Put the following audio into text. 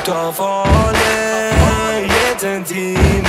Liegt auf alle jeden Team